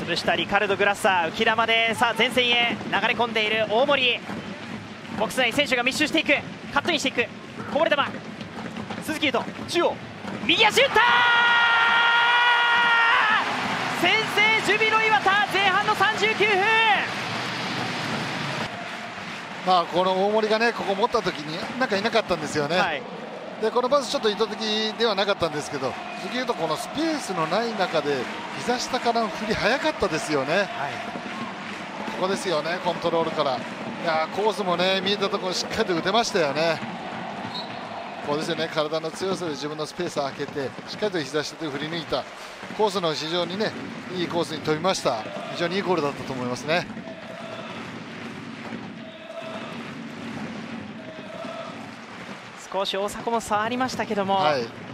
潰したリカルド・グラッサー浮き球でさあ前線へ流れ込んでいる大森。ボックス内選手が密集していく。カットインしていく。こぼれ球鈴木優斗中央。右足打った先制ジュビロ磐田前半の39分。まあこの大森がねここ持った時になんかいなかったんですよね、はい、でこのパスちょっと意図的ではなかったんですけど次言うとこのスペースのない中で膝下からの振り早かったですよね、はい、ここですよねコントロールから。いやコースもね見えたところしっかりと打てましたよね。ここですよね体の強さで自分のスペースを空けてしっかりと膝下で振り抜いた。コースの非常にねいいコースに飛びました。非常にいいゴールだったと思いますね少し大迫も触りましたけども、はい。